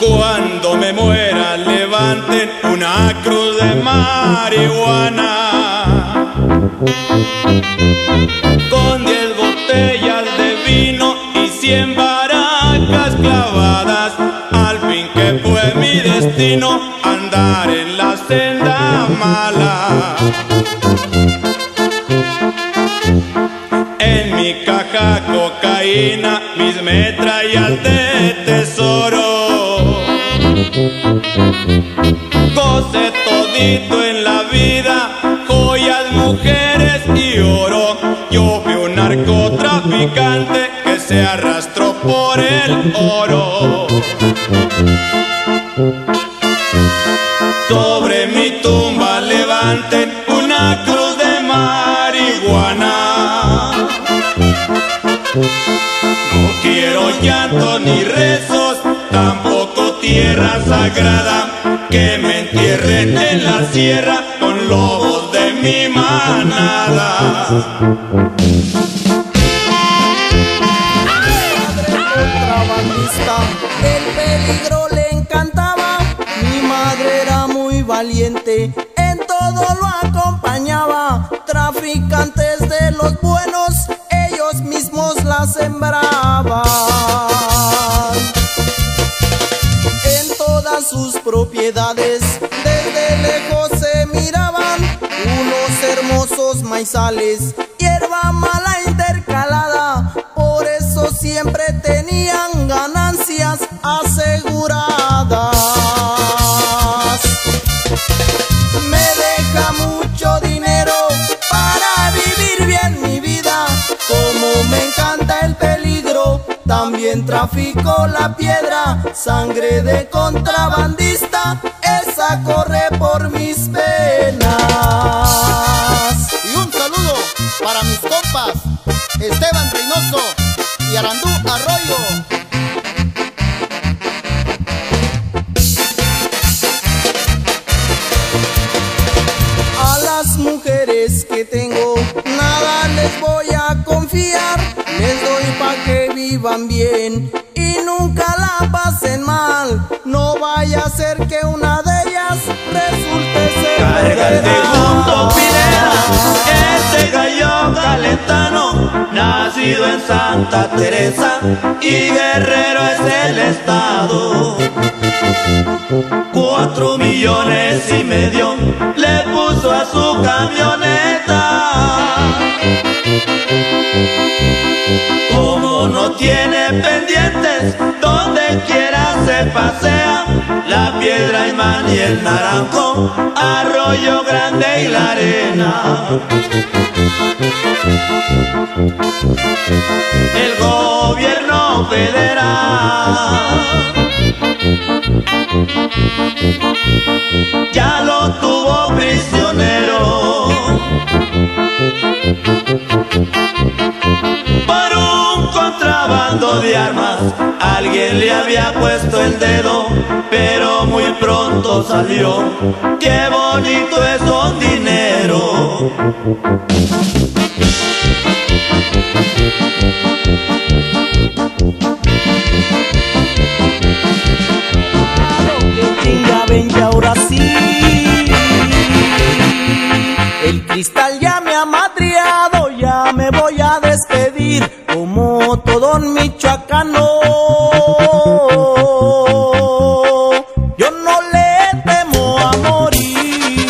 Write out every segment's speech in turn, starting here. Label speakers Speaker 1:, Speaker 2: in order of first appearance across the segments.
Speaker 1: Cuando me muera levanten una cruz de marihuana con diez botellas de vino y cien baracas clavadas. Al fin que fue mi destino andar en la senda mala. En mi caja cocaína, mis metrallas de en la vida, joyas, mujeres y oro. Yo fui un narcotraficante que se arrastró por el oro. Sobre mi tumba levanten una cruz de marihuana. No quiero llanto ni rezos, tampoco tierra sagrada. Que me entierren en la sierra con lobos de mi manada.
Speaker 2: el peligro le encantaba. Mi madre era muy valiente, en todo lo acompañaba. Traficantes de los buenos, ellos mismos la sembraban. Propiedades, desde lejos se miraban unos hermosos maizales, hierba mala intercalada. Por eso siempre tenían también trafico la piedra. Sangre de contrabandista, esa corre por mis venas.
Speaker 3: Y un saludo para mis compas, Esteban Reynoso y Arandú Arroyo.
Speaker 2: Vivan bien y nunca la pasen mal. No vaya a ser que una de ellas resulte ser.
Speaker 1: Cárgate junto, Pineda, ese gallo calentano, nacido en Santa Teresa y Guerrero es el estado. Cuatro millones y medio le puso a su camioneta. No tiene pendientes, donde quiera se pasea. La piedra y man el naranjo, arroyo grande y la arena. El gobierno federal ya lo tuvo prisionero Alguien le había puesto el dedo, pero muy pronto salió. Qué bonito es un dinero.
Speaker 2: Michoacano. Yo no le temo a morir.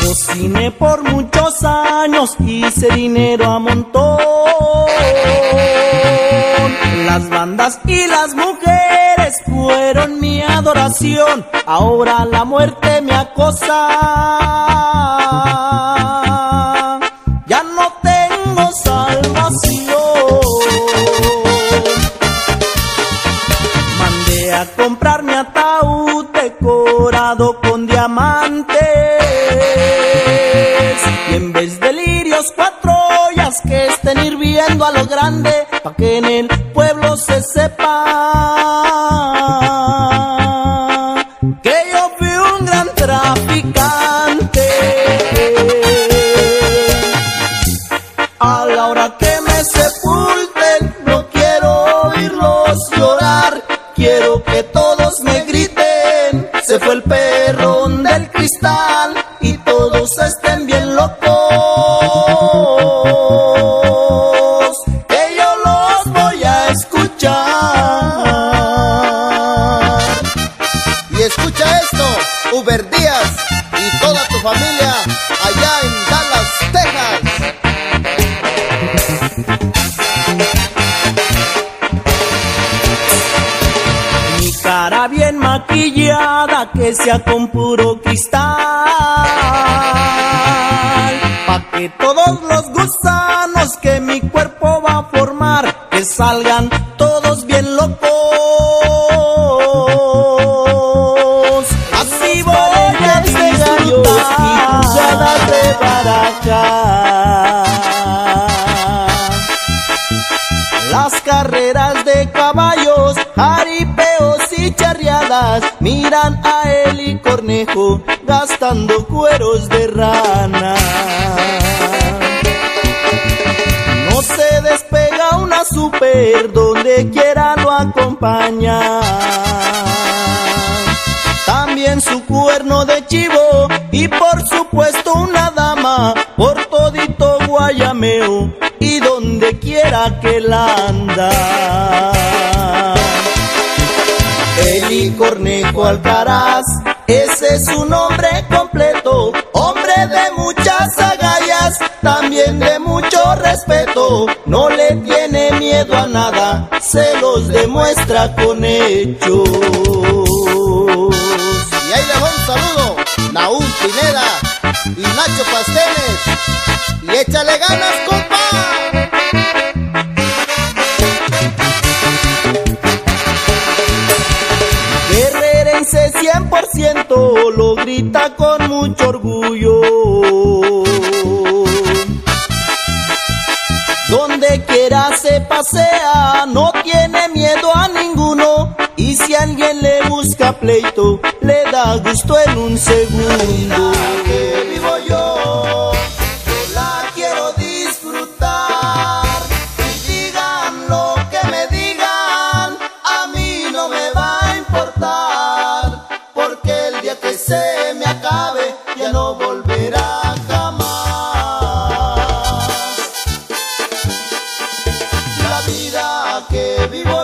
Speaker 2: Cociné por muchos años, hice dinero a montón. Las bandas y las mujeres fueron mi adoración. Ahora la muerte me acosa. Ya no tengo Cara bien maquillada que sea con puro cristal. Pa' que todos los gusanos que mi cuerpo va a formar, que salgan todos bien locos. Así voy a disfrutar y de baraja. Miran a él y Cornejo gastando cueros de rana. No se despega una super donde quiera lo acompaña. También su cuerno de chivo y por supuesto una dama por todito guayameo y donde quiera que la anda. Eli Cornejo Alcaraz, ese es su nombre completo, hombre de muchas agallas, también de mucho respeto, no le tiene miedo a nada, se los demuestra con hechos.
Speaker 3: Y ahí les va un saludo, Naúm Pineda y Nacho Pasteles. Y échale ganas, compa.
Speaker 2: 100% lo grita con mucho orgullo. Donde quiera se pasea, no tiene miedo a ninguno. Y si alguien le busca pleito, le da gusto en un segundo. Que vivo